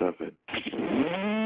of it.